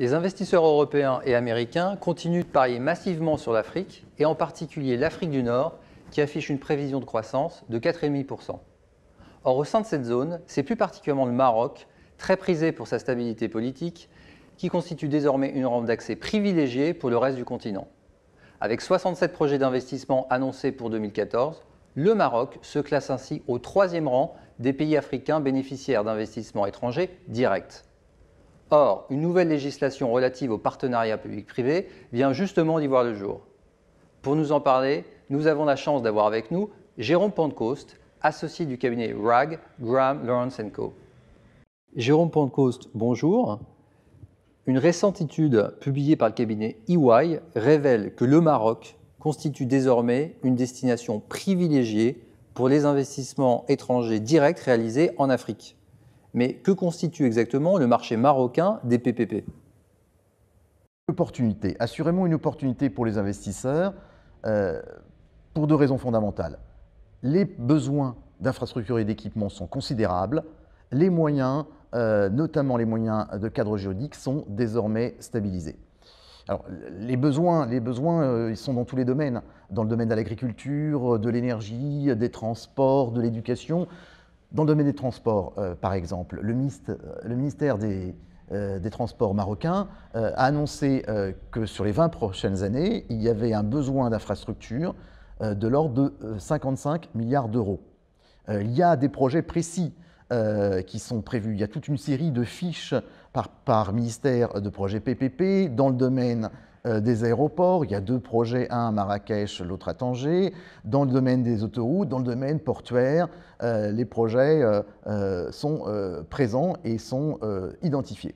Les investisseurs européens et américains continuent de parier massivement sur l'Afrique, et en particulier l'Afrique du Nord, qui affiche une prévision de croissance de 4,5%. Or, au sein de cette zone, c'est plus particulièrement le Maroc, très prisé pour sa stabilité politique, qui constitue désormais une rampe d'accès privilégiée pour le reste du continent. Avec 67 projets d'investissement annoncés pour 2014, le Maroc se classe ainsi au troisième rang des pays africains bénéficiaires d'investissements étrangers directs. Or, une nouvelle législation relative au partenariat public-privé vient justement d'y voir le jour. Pour nous en parler, nous avons la chance d'avoir avec nous Jérôme Pentecoste, associé du cabinet RAG, Graham Lawrence Co. Jérôme Pentecoste, bonjour. Une récente étude publiée par le cabinet EY révèle que le Maroc constitue désormais une destination privilégiée pour les investissements étrangers directs réalisés en Afrique. Mais que constitue exactement le marché marocain des PPP Opportunité, assurément une opportunité pour les investisseurs euh, pour deux raisons fondamentales. Les besoins d'infrastructures et d'équipements sont considérables, les moyens euh, notamment les moyens de cadre juridique, sont désormais stabilisés. Alors, les besoins, euh, ils sont dans tous les domaines, dans le domaine de l'agriculture, de l'énergie, des transports, de l'éducation. Dans le domaine des transports, euh, par exemple, le, ministère, des, des, Transports marocains a annoncé que sur les 20 prochaines années, il y avait un besoin d'infrastructures de l'ordre de 55 milliards d'euros. il y a des projets précis euh, qui sont prévus. Il y a toute une série de fiches par, ministère de projets PPP dans le domaine euh, des aéroports. Il y a deux projets, un à Marrakech, l'autre à Tanger. Dans le domaine des autoroutes, dans le domaine portuaire, euh, les projets sont présents et sont identifiés.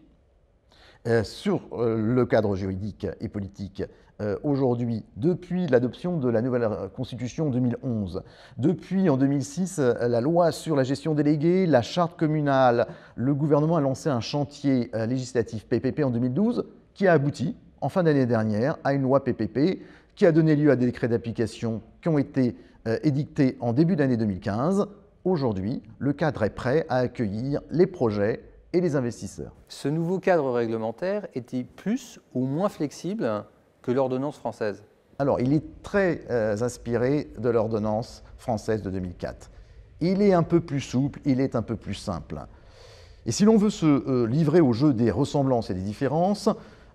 sur le cadre juridique et politique, euh, aujourd'hui, depuis l'adoption de la nouvelle constitution en 2011, depuis en 2006 euh, la loi sur la gestion déléguée, la charte communale, le gouvernement a lancé un chantier euh, législatif PPP en 2012 qui a abouti en fin d'année dernière à une loi PPP qui a donné lieu à des décrets d'application qui ont été édictés en début d'année 2015. Aujourd'hui, le cadre est prêt à accueillir les projets et les investisseurs. Ce nouveau cadre réglementaire est-il plus ou moins flexible l'ordonnance française? Alors, il est très euh, inspiré de l'ordonnance française de 2004. Il est un peu plus souple, il est un peu plus simple. Et si l'on veut se euh, livrer au jeu des ressemblances et des différences,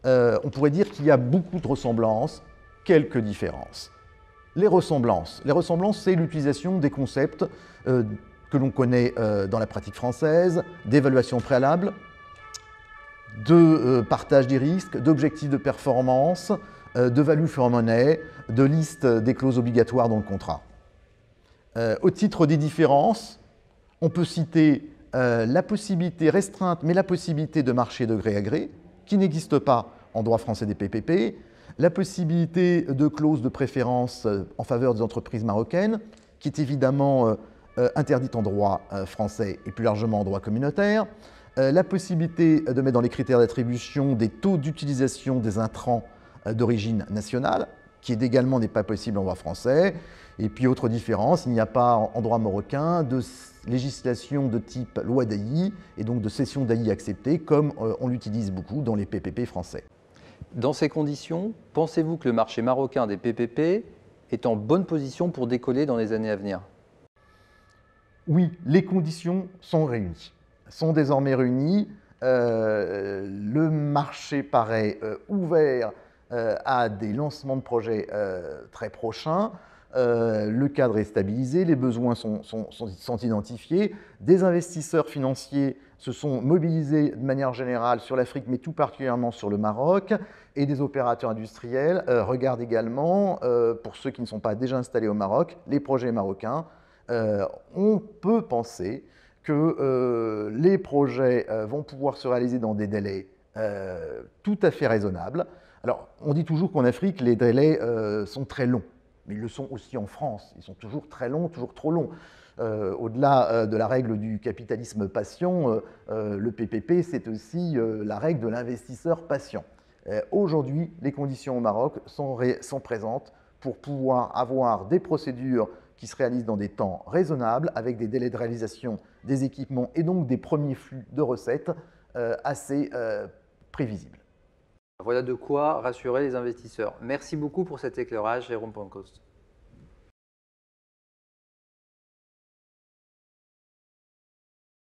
euh, on pourrait dire qu'il y a beaucoup de ressemblances, quelques différences. Les ressemblances. Les ressemblances, c'est l'utilisation des concepts que l'on connaît dans la pratique française, d'évaluation préalable, de partage des risques, d'objectifs de performance, euh, de value for money, de liste des clauses obligatoires dans le contrat. Euh, au titre des différences, on peut citer euh, la possibilité restreinte, mais la possibilité de marché de gré à gré, qui n'existe pas en droit français des PPP, la possibilité de clauses de préférence en faveur des entreprises marocaines, qui est évidemment interdite en droit français et plus largement en droit communautaire, la possibilité de mettre dans les critères d'attribution des taux d'utilisation des intrants euh, d'origine nationale, qui également n'est pas possible en droit français. Et puis autre différence, il n'y a pas en droit marocain de législation de type loi d'AI et donc de cession d'AI acceptée comme euh, on l'utilise beaucoup dans les PPP français. Dans ces conditions, pensez-vous que le marché marocain des PPP est en bonne position pour décoller dans les années à venir? Oui, les conditions sont réunies, sont désormais réunies. Euh, le marché paraît ouvert euh, à des lancements de projets euh, très prochains. Euh, le cadre est stabilisé, les besoins sont, identifiés, des investisseurs financiers se sont mobilisés de manière générale sur l'Afrique, mais tout particulièrement sur le Maroc, et des opérateurs industriels regardent également, pour ceux qui ne sont pas déjà installés au Maroc, les projets marocains. on peut penser que les projets vont pouvoir se réaliser dans des délais tout à fait raisonnables. Alors, on dit toujours qu'en Afrique, les délais euh, sont très longs, mais ils le sont aussi en France. Ils sont toujours très longs, toujours trop longs. Euh, au-delà euh, de la règle du capitalisme patient, le PPP, c'est aussi la règle de l'investisseur patient. Aujourd'hui, les conditions au Maroc sont, sont, présentes pour pouvoir avoir des procédures qui se réalisent dans des temps raisonnables, avec des délais de réalisation des équipements et donc des premiers flux de recettes assez prévisibles. Voilà de quoi rassurer les investisseurs. Merci beaucoup pour cet éclairage, Jérôme Pancost.